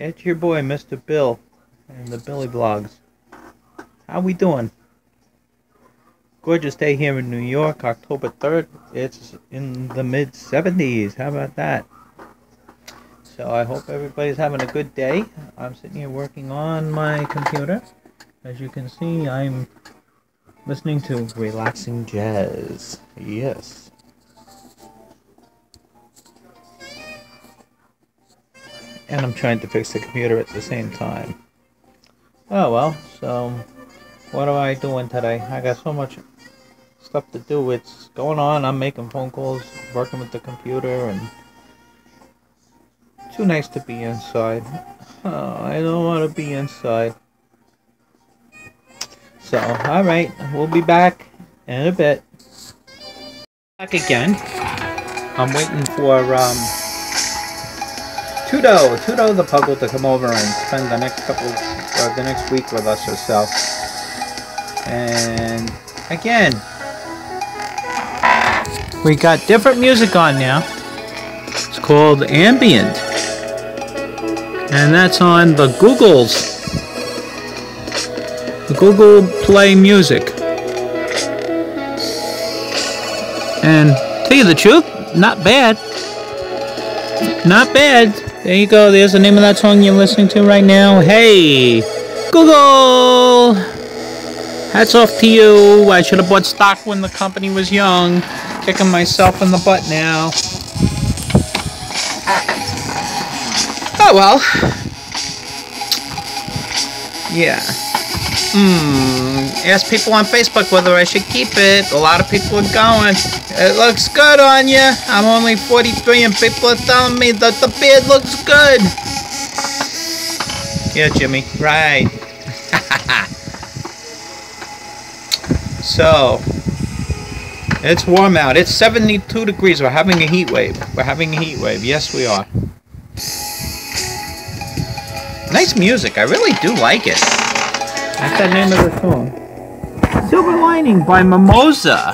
It's your boy, Mr. Bill, and the Billy Blogs. How we doing? Gorgeous day here in New York, October 3rd. It's in the mid 70s. How about that? So I hope everybody's having a good day. I'm sitting here working on my computer. As you can see, I'm listening to relaxing jazz. Yes. And I'm trying to fix the computer at the same time. Oh well, so what am I doing today? I got so much stuff to do. It's going on. I'm making phone calls, working with the computer, and too nice to be inside. Oh, I don't want to be inside. So, alright, we'll be back in a bit. Back again. I'm waiting for, um, Tudo, Tudo the Puggle to come over and spend the next couple, uh, the next week with us or so. And again, we got different music on now. It's called Ambient. And that's on the Google's. The Google Play Music. And tell you the truth, not bad. Not bad. There you go. There's the name of that song you're listening to right now. Hey, Google! Hats off to you. I should have bought stock when the company was young. Kicking myself in the butt now. Oh well. Yeah. Hmm. Ask people on Facebook whether I should keep it. A lot of people are going. It looks good on you. I'm only 43 and people are telling me that the beard looks good. Yeah, Jimmy. Right. so, it's warm out. It's 72 degrees. We're having a heat wave. We're having a heat wave. Yes, we are. Nice music. I really do like it. That's the name of the song. Silver Lining by Mimosa.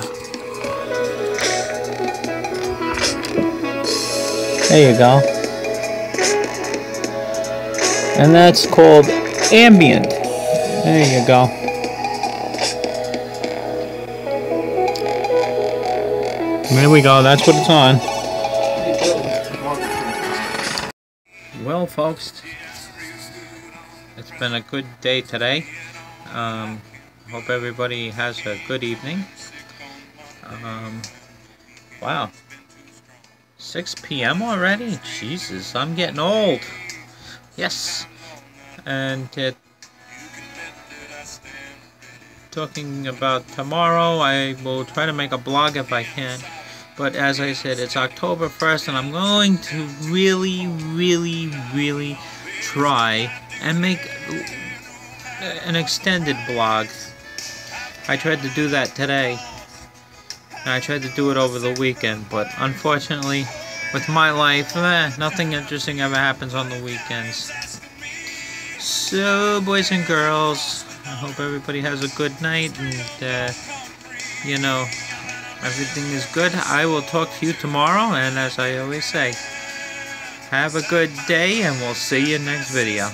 There you go. And that's called Ambient. There you go. There we go, that's what it's on. Well, folks, it's been a good day today. Um, hope everybody has a good evening. Um, wow. 6 p.m. already? Jesus, I'm getting old. Yes. And uh, talking about tomorrow, I will try to make a blog if I can. But as I said, it's October 1st, and I'm going to really, really, really try and make an extended blog. I tried to do that today. I tried to do it over the weekend, but unfortunately, with my life, eh, nothing interesting ever happens on the weekends. So, boys and girls, I hope everybody has a good night, and, uh, you know, everything is good. I will talk to you tomorrow, and as I always say, have a good day, and we'll see you next video.